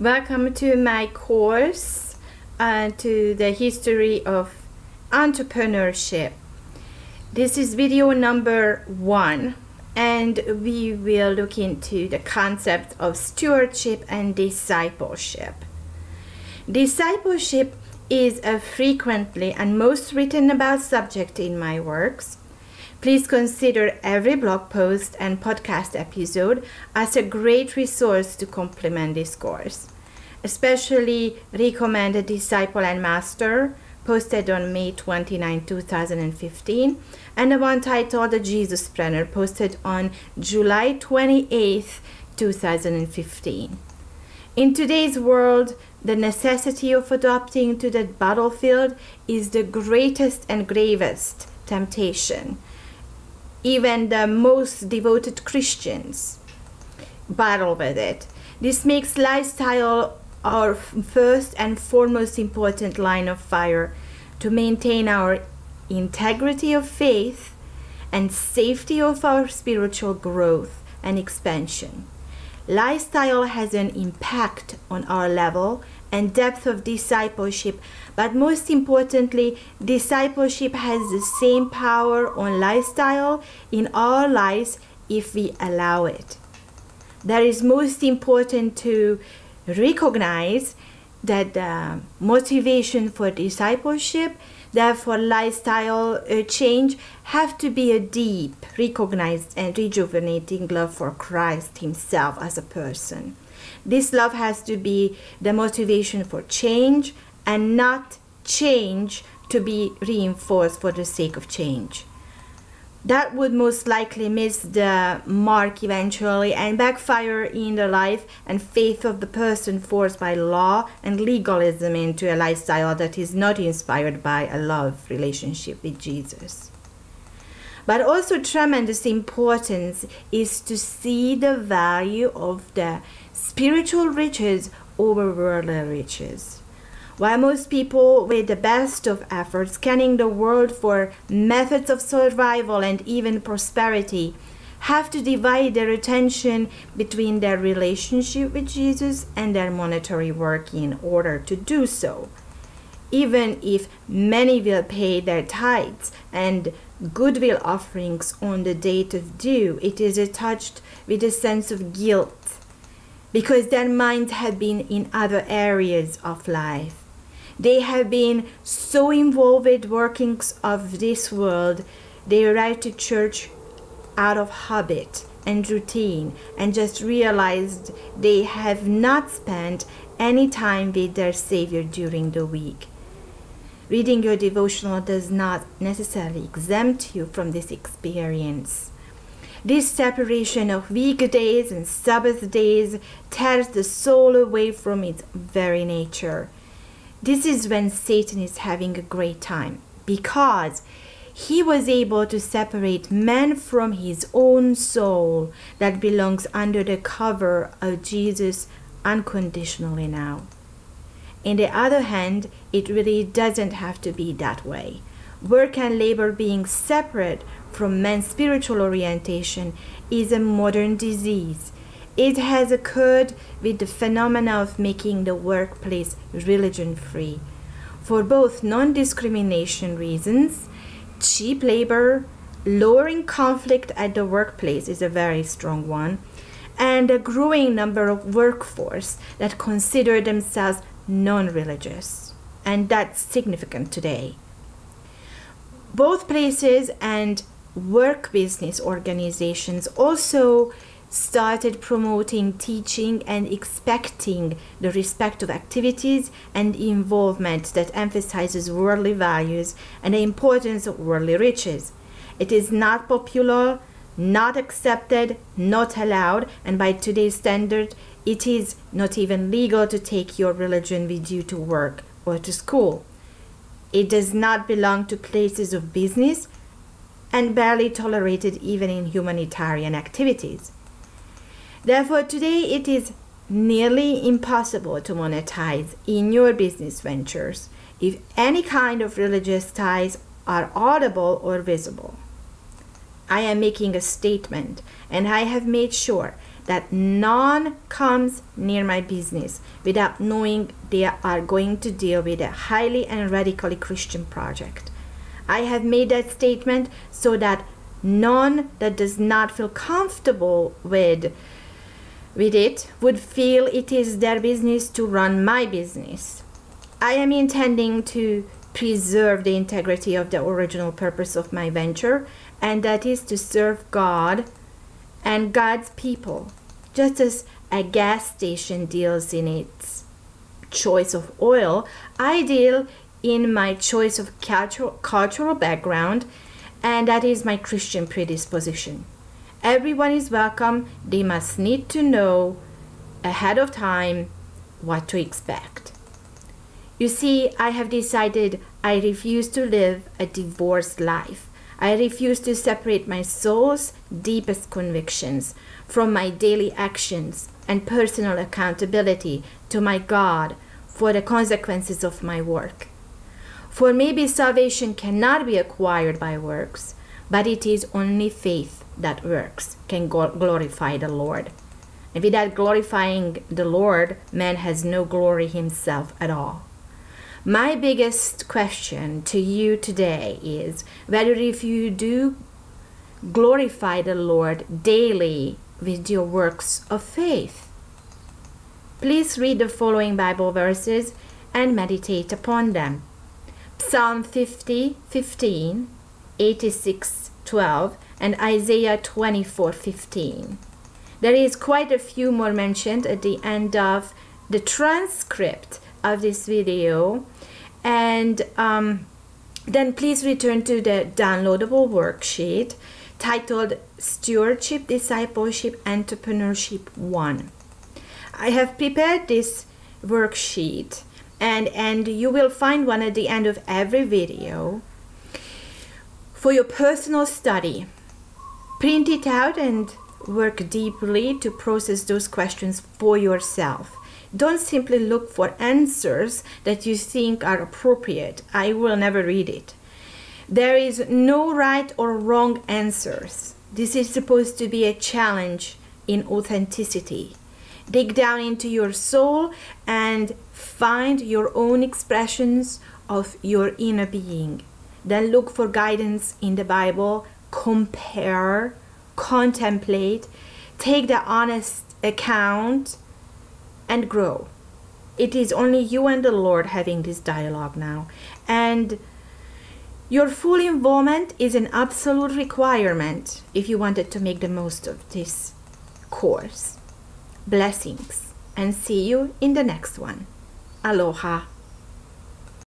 Welcome to my course uh, to the history of entrepreneurship. This is video number one, and we will look into the concept of stewardship and discipleship. Discipleship is a frequently and most written about subject in my works. Please consider every blog post and podcast episode as a great resource to complement this course. Especially recommend a Disciple and Master, posted on May 29, 2015, and the one titled The Jesus Planner, posted on July 28, 2015. In today's world, the necessity of adopting to the battlefield is the greatest and gravest temptation even the most devoted Christians battle with it. This makes lifestyle our first and foremost important line of fire to maintain our integrity of faith and safety of our spiritual growth and expansion. Lifestyle has an impact on our level and depth of discipleship, but most importantly, discipleship has the same power on lifestyle in our lives if we allow it. That is most important to recognize that the motivation for discipleship therefore lifestyle uh, change have to be a deep recognized and rejuvenating love for christ himself as a person this love has to be the motivation for change and not change to be reinforced for the sake of change. That would most likely miss the mark eventually and backfire in the life and faith of the person forced by law and legalism into a lifestyle that is not inspired by a love relationship with Jesus. But also, tremendous importance is to see the value of the spiritual riches over worldly riches. While most people, with the best of efforts, scanning the world for methods of survival and even prosperity, have to divide their attention between their relationship with Jesus and their monetary work in order to do so. Even if many will pay their tithes and goodwill offerings on the date of due, it is attached with a sense of guilt because their minds have been in other areas of life. They have been so involved with workings of this world, they arrive to church out of habit and routine and just realized they have not spent any time with their Savior during the week. Reading your devotional does not necessarily exempt you from this experience. This separation of weekdays and Sabbath days tears the soul away from its very nature. This is when Satan is having a great time because he was able to separate man from his own soul that belongs under the cover of Jesus unconditionally now. In the other hand, it really doesn't have to be that way. Work and labor being separate from man's spiritual orientation is a modern disease. It has occurred with the phenomena of making the workplace religion free. For both non discrimination reasons, cheap labor, lowering conflict at the workplace is a very strong one, and a growing number of workforce that consider themselves non religious. And that's significant today. Both places and work business organizations also started promoting teaching and expecting the respect of activities and involvement that emphasizes worldly values and the importance of worldly riches. It is not popular, not accepted, not allowed, and by today's standard, it is not even legal to take your religion with you to work or to school. It does not belong to places of business and barely tolerated even in humanitarian activities. Therefore, today it is nearly impossible to monetize in your business ventures if any kind of religious ties are audible or visible. I am making a statement, and I have made sure that none comes near my business without knowing they are going to deal with a highly and radically Christian project. I have made that statement so that none that does not feel comfortable with with it would feel it is their business to run my business. I am intending to preserve the integrity of the original purpose of my venture, and that is to serve God and God's people, just as a gas station deals in its choice of oil, I deal in my choice of cultural, cultural background, and that is my Christian predisposition. Everyone is welcome. They must need to know ahead of time what to expect. You see, I have decided I refuse to live a divorced life. I refuse to separate my soul's deepest convictions from my daily actions and personal accountability to my God for the consequences of my work. For maybe salvation cannot be acquired by works, but it is only faith that works can glorify the Lord. And without glorifying the Lord, man has no glory himself at all. My biggest question to you today is whether if you do glorify the Lord daily with your works of faith. Please read the following Bible verses and meditate upon them. Psalm 50, 15, 86, 12, and Isaiah 24:15. There is quite a few more mentioned at the end of the transcript of this video. And um, then please return to the downloadable worksheet titled Stewardship, Discipleship, Entrepreneurship 1. I have prepared this worksheet and, and you will find one at the end of every video for your personal study Print it out and work deeply to process those questions for yourself. Don't simply look for answers that you think are appropriate. I will never read it. There is no right or wrong answers. This is supposed to be a challenge in authenticity. Dig down into your soul and find your own expressions of your inner being. Then look for guidance in the Bible compare, contemplate, take the honest account, and grow. It is only you and the Lord having this dialogue now. And your full involvement is an absolute requirement if you wanted to make the most of this course. Blessings and see you in the next one. Aloha.